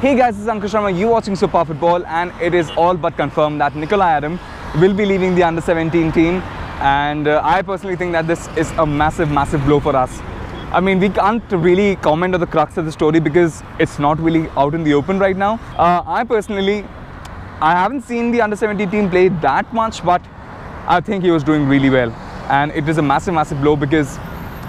Hey guys, this is Ankush Sharma. You're watching Super Football, and it is all but confirmed that Nicolai Adam will be leaving the under 17 team. And uh, I personally think that this is a massive, massive blow for us. I mean, we can't really comment on the crux of the story because it's not really out in the open right now. Uh, I personally, I haven't seen the under 17 team play that much, but I think he was doing really well. And it is a massive, massive blow because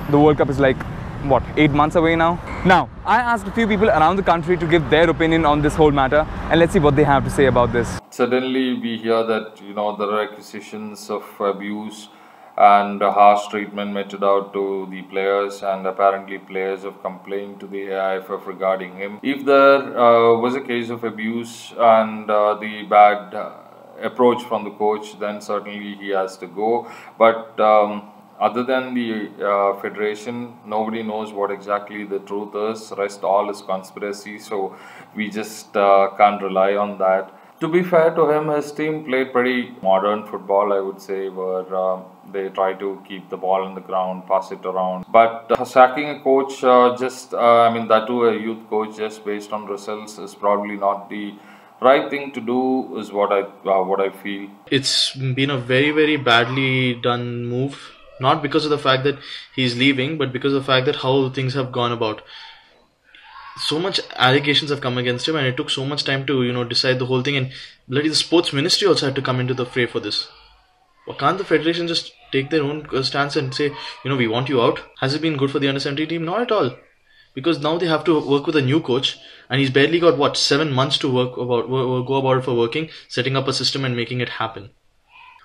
the World Cup is like, what, eight months away now? Now, I asked a few people around the country to give their opinion on this whole matter, and let's see what they have to say about this. Suddenly, we hear that you know there are accusations of abuse and harsh treatment meted out to the players, and apparently players have complained to the AIFF regarding him. If there uh, was a case of abuse and uh, the bad uh, approach from the coach, then certainly he has to go. But um, other than the uh, federation, nobody knows what exactly the truth is. Rest all is conspiracy, so we just uh, can't rely on that. To be fair to him, his team played pretty modern football, I would say, where uh, they try to keep the ball on the ground, pass it around. But uh, sacking a coach, uh, just uh, I mean, that too a youth coach, just based on results, is probably not the right thing to do. Is what I uh, what I feel. It's been a very very badly done move not because of the fact that he's leaving, but because of the fact that how things have gone about. So much allegations have come against him, and it took so much time to you know decide the whole thing. And bloody the sports ministry also had to come into the fray for this. Well, can't the federation just take their own uh, stance and say, you know, we want you out? Has it been good for the under 17 team? Not at all. Because now they have to work with a new coach, and he's barely got what seven months to work about go about it for working, setting up a system and making it happen.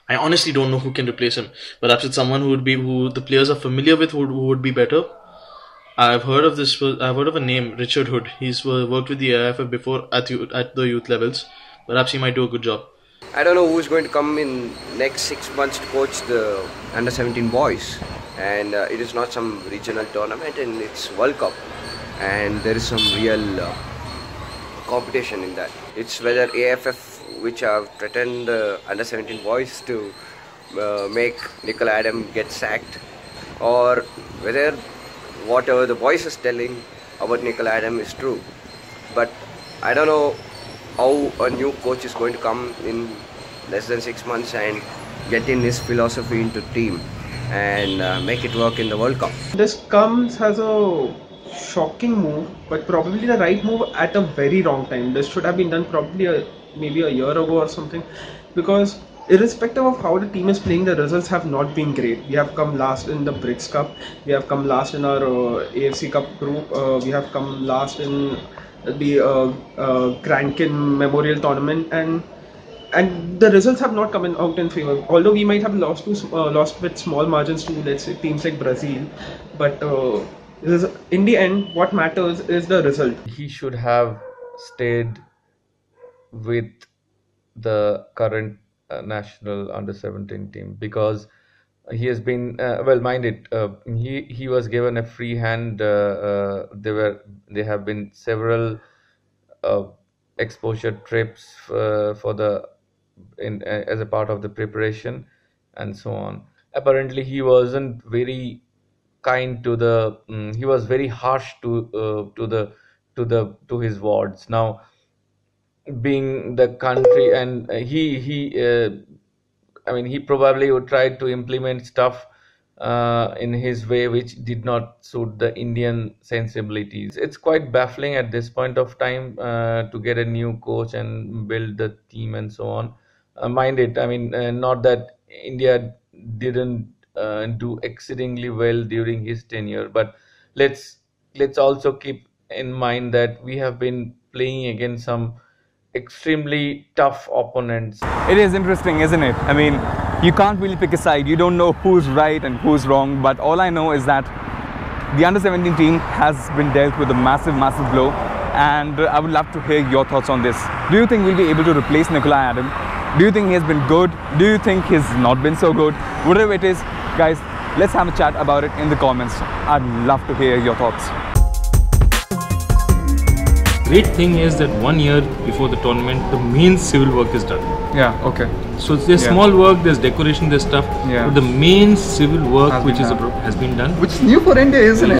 I honestly don't know who can replace him. Perhaps it's someone who would be who the players are familiar with, who, who would be better. I've heard of this. I've heard of a name, Richard Hood. He's worked with the AIFF before at at the youth levels. Perhaps he might do a good job. I don't know who's going to come in next six months to coach the under 17 boys, and uh, it is not some regional tournament, and it's World Cup, and there is some real uh, competition in that. It's whether AIFF which have threatened the under 17 boys to uh, make Nicol Adam get sacked, or whether whatever the boys is telling about Nicol Adam is true. But I don't know how a new coach is going to come in less than six months and get in his philosophy into team and uh, make it work in the World Cup. This comes as a shocking move, but probably the right move at a very wrong time. This should have been done probably a maybe a year ago or something because irrespective of how the team is playing the results have not been great we have come last in the BRICS Cup we have come last in our uh, AFC Cup group uh, we have come last in the uh, uh, Kranken Memorial Tournament and and the results have not come in, out in favor. Although we might have lost to uh, lost with small margins to let's say teams like Brazil, but uh, in the end, what matters is the result. He should have stayed with the current uh, national under 17 team because he has been uh, well minded uh, he he was given a free hand uh, uh, there were there have been several uh, exposure trips for the in as a part of the preparation and so on. Apparently he wasn't very kind to the um, he was very harsh to to the to the to his wards. Now being the country and he he uh, i mean he probably would try to implement stuff uh, in his way which did not suit the indian sensibilities. It's quite baffling at this point of time uh, to get a new coach and build the team and so on. Uh, mind it i mean uh, not that india didn't uh, do exceedingly well during his tenure but let's let's also keep in mind that we have been playing against some extremely tough opponents. It is interesting, isn't it? I mean, you can't really pick a side. You don't know who's right and who's wrong. But all I know is that the under 17 team has been dealt with a massive, massive blow. And I would love to hear your thoughts on this. Do you think we'll be able to replace Nicolai Adam? Do you think he has been good? Do you think he's not been so good? Whatever it is, guys, let's have a chat about it in the comments. I'd love to hear your thoughts great thing is that one year before the tournament, the main civil work is done. Yeah, okay. So there's yeah. small work, there's decoration, there's stuff. Yeah. But the main civil work, has which is has been done. Which is new for India, isn't it?